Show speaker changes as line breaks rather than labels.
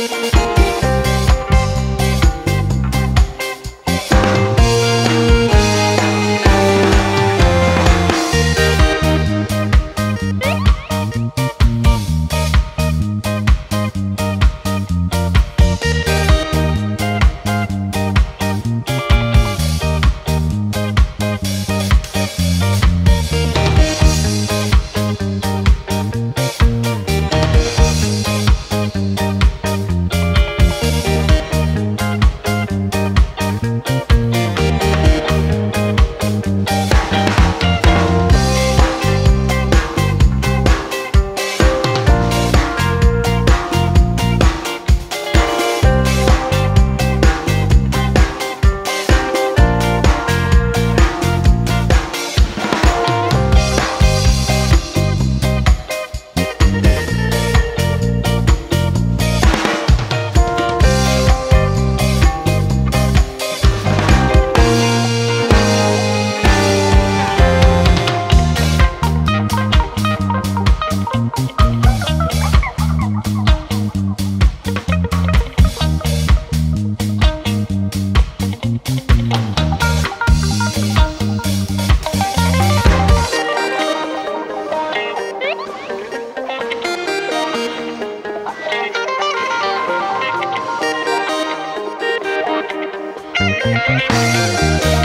Thank you Música